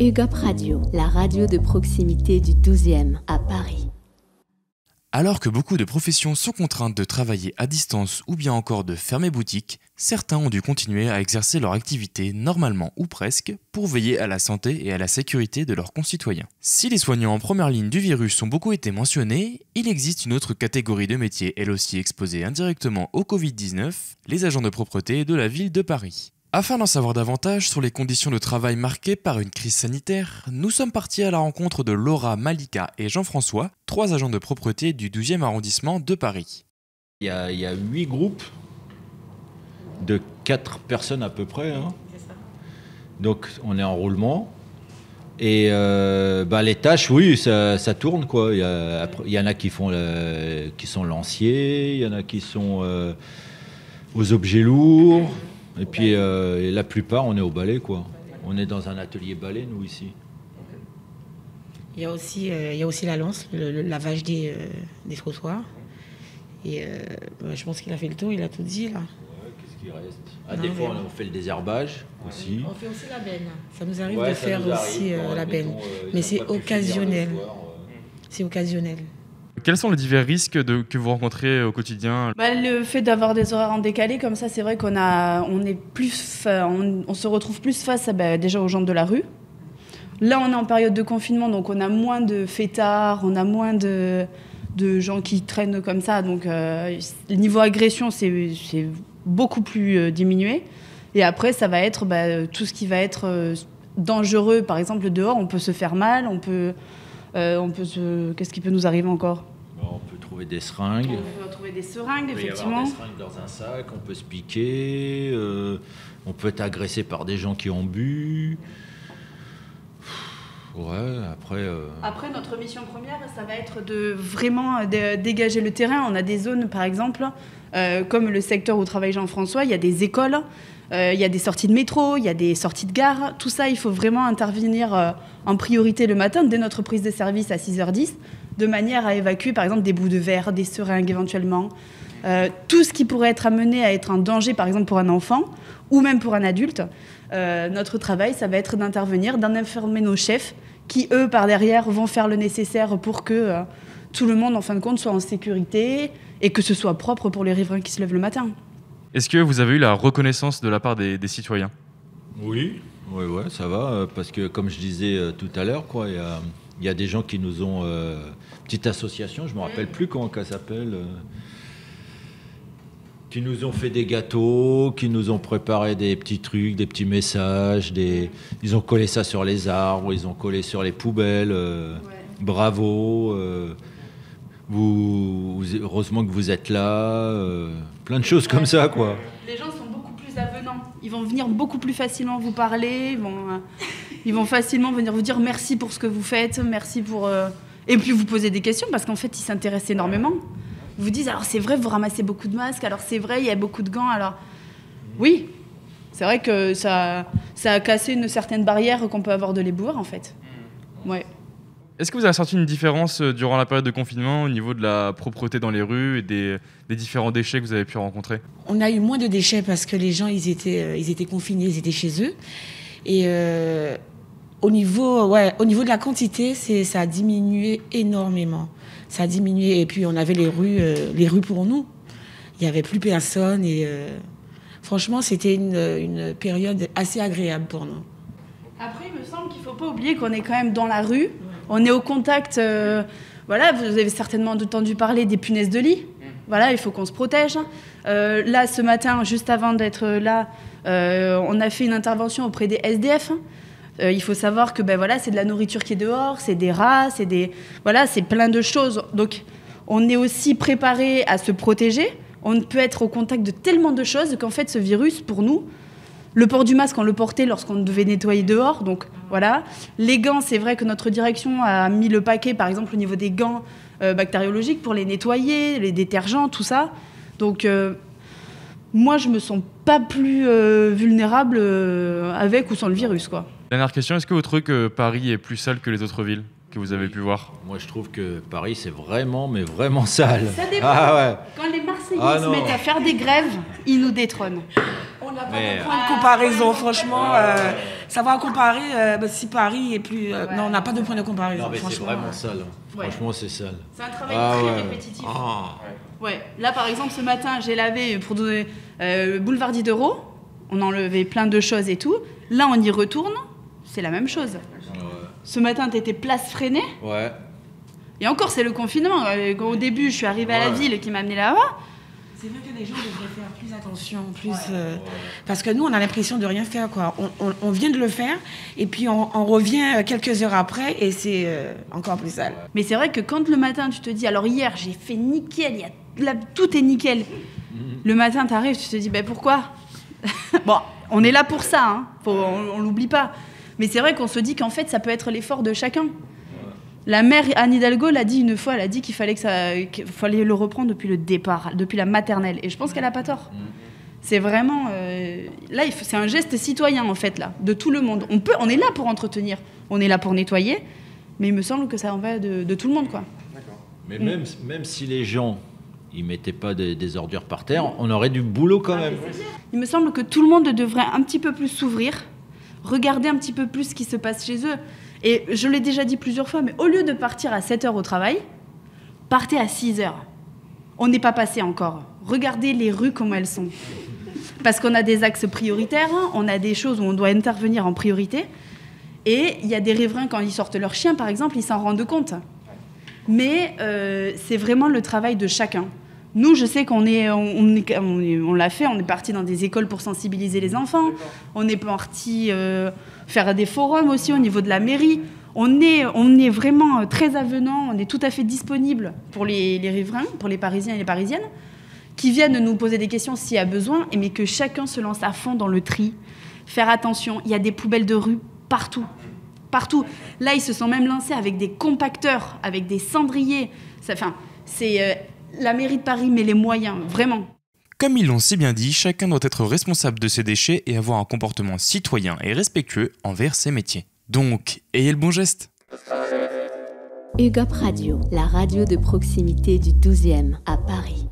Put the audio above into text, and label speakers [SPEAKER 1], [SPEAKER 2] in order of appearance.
[SPEAKER 1] UGOP Radio, la radio de proximité du 12e à Paris.
[SPEAKER 2] Alors que beaucoup de professions sont contraintes de travailler à distance ou bien encore de fermer boutique, certains ont dû continuer à exercer leur activité normalement ou presque pour veiller à la santé et à la sécurité de leurs concitoyens. Si les soignants en première ligne du virus ont beaucoup été mentionnés, il existe une autre catégorie de métiers elle aussi exposée indirectement au Covid-19, les agents de propreté de la ville de Paris. Afin d'en savoir davantage sur les conditions de travail marquées par une crise sanitaire, nous sommes partis à la rencontre de Laura, Malika et Jean-François, trois agents de propreté du 12e arrondissement de Paris.
[SPEAKER 3] Il y a, il y a huit groupes de quatre personnes à peu près. hein. Donc on est en roulement. Et euh, bah, les tâches, oui, ça, ça tourne quoi. Il y, a- après, il y en a qui font, le- qui sont lanciers, il y en a qui sont euh, aux objets lourds, et puis euh, et la plupart, on est au balai quoi. On est dans un atelier balai nous ici.
[SPEAKER 4] Il y a aussi, euh, il y a aussi la lance, le, le lavage des, euh, des trottoirs. Et euh, bah, je pense qu'il a fait le tour, il a tout dit là.
[SPEAKER 3] Qu'est-ce qui reste? Ah,
[SPEAKER 4] Non,
[SPEAKER 3] Des fois, on fait le désherbage aussi.
[SPEAKER 4] On fait aussi la benne. Ça nous arrive
[SPEAKER 3] Ouais,
[SPEAKER 4] de faire aussi euh, la benne.
[SPEAKER 3] euh,
[SPEAKER 4] Mais c'est occasionnel.
[SPEAKER 3] soir, euh.
[SPEAKER 4] C'est occasionnel.
[SPEAKER 2] Quels sont les divers risques que vous rencontrez au quotidien
[SPEAKER 5] Bah, le fait d'avoir des horaires en décalé comme ça, c'est vrai qu'on a, on est plus, on, se retrouve plus face bah, déjà aux gens de la rue. Là, on est en période de confinement, donc on a moins de fêtards, on a moins de, gens qui traînent comme ça. Donc, euh, le niveau agression, c'est beaucoup plus euh, diminué. Et après, ça va être bah, tout ce qui va être euh, dangereux. Par exemple, dehors, on peut se faire mal, on peut, on peut se... Qu'est-ce qui peut nous arriver encore?
[SPEAKER 3] On peut trouver des seringues.
[SPEAKER 5] On peut trouver des seringues,
[SPEAKER 3] Il peut y
[SPEAKER 5] effectivement.
[SPEAKER 3] avoir des seringues dans un sac, on peut se piquer, euh, on peut être agressé par des gens qui ont bu. Ouais, après. euh,
[SPEAKER 5] Après, notre mission première, ça va être de vraiment euh, dé- dégager le terrain. On a des zones, par exemple, euh, comme le secteur où travaille Jean-François, il y a des écoles, euh, il y a des sorties de métro, il y a des sorties de gare. Tout ça, il faut vraiment intervenir euh, en priorité le matin, dès notre prise de service à 6h10, de manière à évacuer, par exemple, des bouts de verre, des seringues éventuellement. Euh, tout ce qui pourrait être amené à être un danger, par exemple, pour un enfant ou même pour un adulte. Notre travail, ça va être d'intervenir, d'en informer nos chefs qui, eux, par derrière, vont faire le nécessaire pour que tout le monde, en fin de compte, soit en sécurité et que ce soit propre pour les riverains qui se lèvent le matin.
[SPEAKER 2] Est-ce que vous avez eu la reconnaissance de la part des, des citoyens?
[SPEAKER 3] Oui. Oui, ouais, ça va, euh, parce que comme je disais euh, tout à l'heure, quoi, il y a, il y a des gens qui nous ont. euh, petite association, je me rappelle plus comment qu'elle s'appelle. euh, qui nous ont fait des gâteaux, qui nous ont préparé des petits trucs, des petits messages, des... ils ont collé ça sur les arbres, ils ont collé sur les poubelles. euh, Bravo. Vous, vous- heureusement que vous êtes là. euh, plein de choses comme ça, quoi.
[SPEAKER 5] Les gens sont beaucoup plus avenants. Ils vont venir beaucoup plus facilement vous parler. Ils vont, euh, ils vont facilement venir vous dire merci pour ce que vous faites, merci pour. euh, Et puis vous poser des questions parce qu'en fait, ils s'intéressent énormément. Vous disent alors c'est vrai, vous ramassez beaucoup de masques, alors c'est vrai, il y a beaucoup de gants. Alors oui, c'est vrai que ça, ça a cassé une certaine barrière qu'on peut avoir de l'éboueur en fait. Ouais.
[SPEAKER 2] Est-ce que vous avez senti une différence euh, durant la période de confinement au niveau de la propreté dans les rues et des, des différents déchets que vous avez pu rencontrer?
[SPEAKER 4] On a eu moins de déchets parce que les gens, ils étaient, euh, ils étaient confinés, ils étaient chez eux. Et euh, au, niveau, ouais, au niveau de la quantité, c'est, ça a diminué énormément. Ça a diminué. Et puis, on avait les rues, euh, les rues pour nous. Il n'y avait plus personne. Et euh, franchement, c'était une, une période assez agréable pour nous.
[SPEAKER 5] Après, il me semble qu'il ne faut pas oublier qu'on est quand même dans la rue. On est au contact. euh, voilà, vous avez certainement entendu parler des punaises de lit. Voilà, il faut qu'on se protège. Euh, là, ce matin, juste avant d'être là, euh, on a fait une intervention auprès des SDF. Euh, il faut savoir que ben voilà, c'est de la nourriture qui est dehors, c'est des rats, c'est des voilà, c'est plein de choses. Donc, on est aussi préparé à se protéger. On peut être au contact de tellement de choses qu'en fait, ce virus, pour nous, le port du masque, on le portait lorsqu'on devait nettoyer dehors. Donc voilà. Les gants, c'est vrai que notre direction a mis le paquet, par exemple, au niveau des gants euh, bactériologiques pour les nettoyer, les détergents, tout ça. Donc euh, moi, je me sens pas plus euh, vulnérable euh, avec ou sans le virus, quoi.
[SPEAKER 2] Dernière question, est-ce que vous trouvez que Paris est plus sale que les autres villes que vous avez pu voir?
[SPEAKER 3] Moi, je trouve que Paris, c'est vraiment, mais vraiment sale.
[SPEAKER 5] Ça dépend.
[SPEAKER 3] Ah ouais.
[SPEAKER 5] Quand les Marseillais
[SPEAKER 3] Ah
[SPEAKER 5] se mettent à faire des grèves, ils nous détrônent.
[SPEAKER 4] On n'a
[SPEAKER 3] Mais-
[SPEAKER 4] pas de point de comparaison, franchement. euh, savoir comparer euh, bah, si Paris est plus. euh, Non, on n'a pas de point de comparaison.
[SPEAKER 3] Non, mais c'est
[SPEAKER 4] franchement.
[SPEAKER 3] vraiment sale. hein.
[SPEAKER 5] Ouais.
[SPEAKER 3] Franchement, c'est sale.
[SPEAKER 5] C'est un travail
[SPEAKER 3] Ah
[SPEAKER 5] très
[SPEAKER 3] ouais.
[SPEAKER 5] répétitif.
[SPEAKER 3] Ah.
[SPEAKER 5] Ouais. Là, par exemple, ce matin, j'ai lavé pour donner euh, boulevard Diderot. On a enlevé plein de choses et tout. Là, on y retourne. C'est la même chose. Ce matin, tu étais place freinée.
[SPEAKER 3] Ouais.
[SPEAKER 5] Et encore, c'est le confinement. Euh, Au début, je suis arrivée à la ville qui m'a amené là-bas.
[SPEAKER 4] C'est vrai que les gens devraient faire plus attention, plus. euh, parce que nous, on a l'impression de rien faire, quoi. On, on- on vient de le faire, et puis on, on revient euh, quelques heures après, et c'est euh, encore plus sale.
[SPEAKER 5] Mais c'est vrai que quand le matin, tu te dis, alors hier, j'ai fait nickel, il y a, là, tout est nickel. Le matin, tu arrives, tu te dis, ben pourquoi? Bon, on est là pour ça, hein. Faut- on, on l'oublie pas. Mais c'est vrai qu'on se dit qu'en fait, ça peut être l'effort de chacun. La mère Anne Hidalgo l'a dit une fois, elle a dit qu'il fallait, que ça, qu'il fallait le reprendre depuis le départ, depuis la maternelle. Et je pense qu'elle a pas tort. C'est vraiment. euh, là, c'est un geste citoyen, en fait, là, de tout le monde. On, peut, on est là pour entretenir, on est là pour nettoyer, mais il me semble que ça en va de, de tout le monde, quoi.
[SPEAKER 3] Mais même, même si les gens ils mettaient pas des, des ordures par terre, on aurait du boulot quand même.
[SPEAKER 5] Il me semble que tout le monde devrait un petit peu plus s'ouvrir, regarder un petit peu plus ce qui se passe chez eux. Et je l'ai déjà dit plusieurs fois, mais au lieu de partir à 7 heures au travail, partez à 6 heures. On n'est pas passé encore. Regardez les rues comme elles sont. Parce qu'on a des axes prioritaires, hein, on a des choses où on doit intervenir en priorité. Et il y a des riverains, quand ils sortent leur chien, par exemple, ils s'en rendent compte. Mais euh, c'est vraiment le travail de chacun. Nous, je sais qu'on est, on, l'a fait, on est parti dans des écoles pour sensibiliser les enfants. On est parti euh, faire des forums aussi au niveau de la mairie. On est, on est vraiment euh, très avenant, on est tout à fait disponible pour les, riverains, pour les Parisiens et les Parisiennes, qui viennent nous poser des questions s'il y a besoin, mais que chacun se lance à fond dans le tri. Faire attention, il y a des poubelles de rue partout. Partout. Là, ils se sont même lancés avec des compacteurs, avec des cendriers. Enfin, c'est euh, la mairie de Paris met les moyens, vraiment.
[SPEAKER 2] Comme ils l'ont si bien dit, chacun doit être responsable de ses déchets et avoir un comportement citoyen et respectueux envers ses métiers. Donc, ayez le bon geste.
[SPEAKER 1] UGOP Radio, la radio de proximité du 12e à Paris.